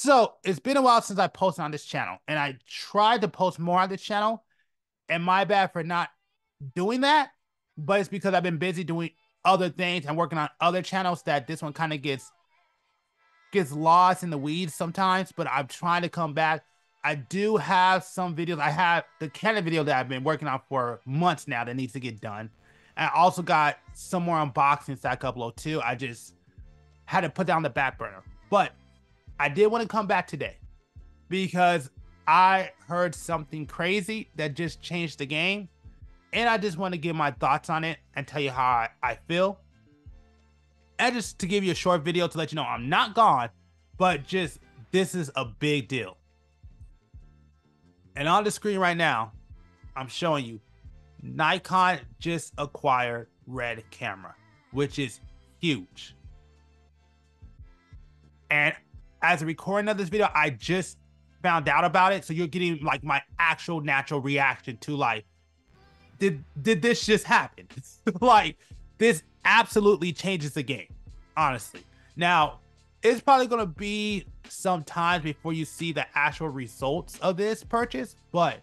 So it's been a while since I posted on this channel, and I tried to post more on this channel. And my bad for not doing that, but it's because I've been busy doing other things and working on other channels that this one kind of gets gets lost in the weeds sometimes. But I'm trying to come back. I do have some videos. I have the Canon video that I've been working on for months now that needs to get done. I also got some more unboxings that I upload too. I just had to put down the back burner. But I did want to come back today because I heard something crazy that just changed the game. And I just want to give my thoughts on it and tell you how I, I feel. And just to give you a short video to let you know I'm not gone, but just this is a big deal. And on the screen right now, I'm showing you Nikon just acquired Red Camera, which is huge. And as a recording of this video, I just found out about it. So you're getting like my actual natural reaction to like, did did this just happen? like this absolutely changes the game, honestly. Now, it's probably gonna be some time before you see the actual results of this purchase, but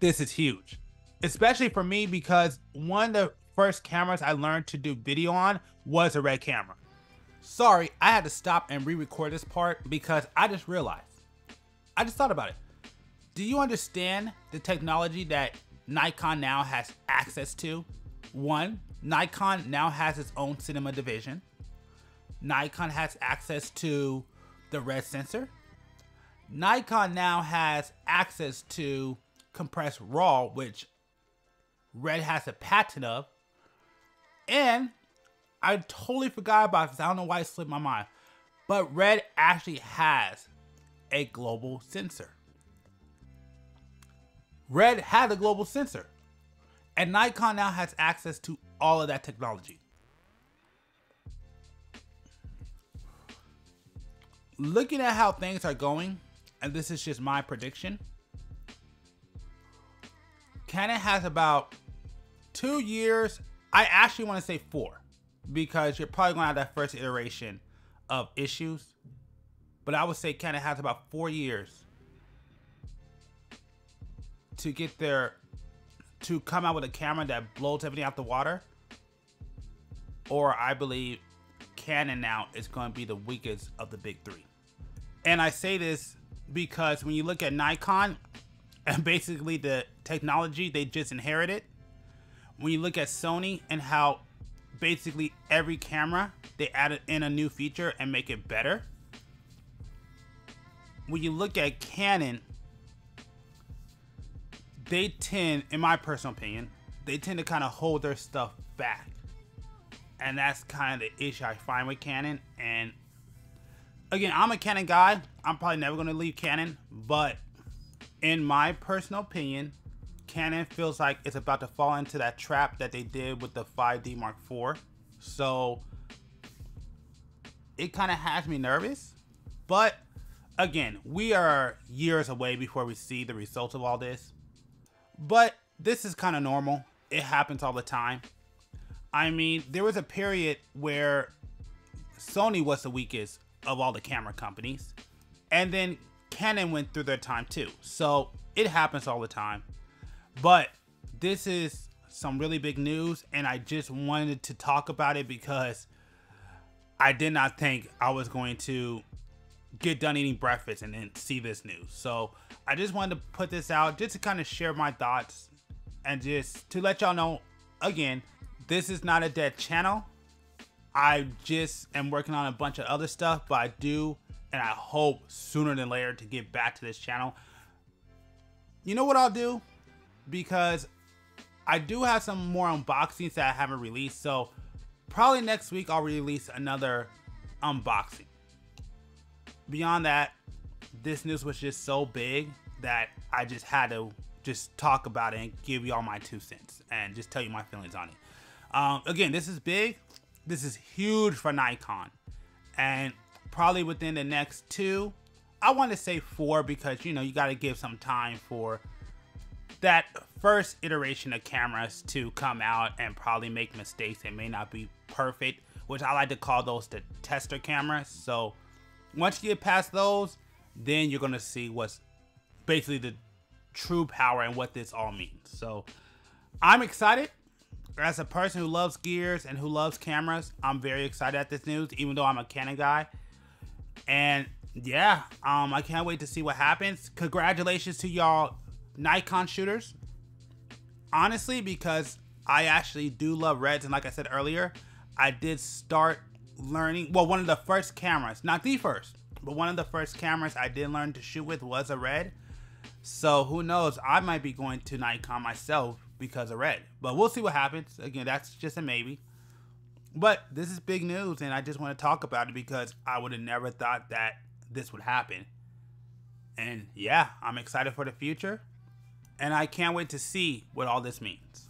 this is huge. Especially for me because one of the first cameras I learned to do video on was a red camera. Sorry, I had to stop and re-record this part because I just realized. I just thought about it. Do you understand the technology that Nikon now has access to? One, Nikon now has its own cinema division. Nikon has access to the red sensor. Nikon now has access to compressed RAW, which Red has a patent of. And I totally forgot about this. I don't know why it slipped my mind. But Red actually has a global sensor. Red had a global sensor. And Nikon now has access to all of that technology. Looking at how things are going, and this is just my prediction, Canon has about two years. I actually want to say four because you're probably going to have that first iteration of issues. But I would say Canon has about four years to get their to come out with a camera that blows everything out the water. Or I believe Canon now is going to be the weakest of the big three. And I say this because when you look at Nikon and basically the technology they just inherited, when you look at Sony and how basically every camera they added in a new feature and make it better. When you look at Canon, they tend, in my personal opinion, they tend to kind of hold their stuff back. And that's kind of the issue I find with Canon. And again, I'm a Canon guy. I'm probably never going to leave Canon. But in my personal opinion, Canon feels like it's about to fall into that trap that they did with the 5D Mark IV. So it kind of has me nervous. But again, we are years away before we see the results of all this. But this is kind of normal. It happens all the time. I mean, there was a period where Sony was the weakest of all the camera companies. And then Canon went through their time too. So it happens all the time. But this is some really big news, and I just wanted to talk about it because I did not think I was going to get done eating breakfast and then see this news. So I just wanted to put this out just to kind of share my thoughts and just to let y'all know again, this is not a dead channel. I just am working on a bunch of other stuff, but I do and I hope sooner than later to get back to this channel. You know what I'll do? Because I do have some more unboxings that I haven't released. So probably next week I'll release another unboxing. Beyond that, this news was just so big that I just had to just talk about it and give you all my two cents and just tell you my feelings on it. Um, again, this is big. This is huge for Nikon. And probably within the next two, I want to say four because, you know, you got to give some time for that first iteration of cameras to come out and probably make mistakes. They may not be perfect, which I like to call those the tester cameras. So Once you get past those, then you're gonna see what's basically the true power and what this all means. So I'm excited. As a person who loves gears and who loves cameras, I'm very excited at this news, even though I'm a Canon guy. And yeah, um, I can't wait to see what happens. Congratulations to y'all Nikon shooters. Honestly, because I actually do love Reds, and like I said earlier, I did start learning. Well, one of the first cameras, not the first, but one of the first cameras I did learn to shoot with was a Red. So who knows? I might be going to Nikon myself because of Red. But we'll see what happens. Again, that's just a maybe. But this is big news, and I just want to talk about it because I would have never thought that this would happen. And yeah, I'm excited for the future, and I can't wait to see what all this means.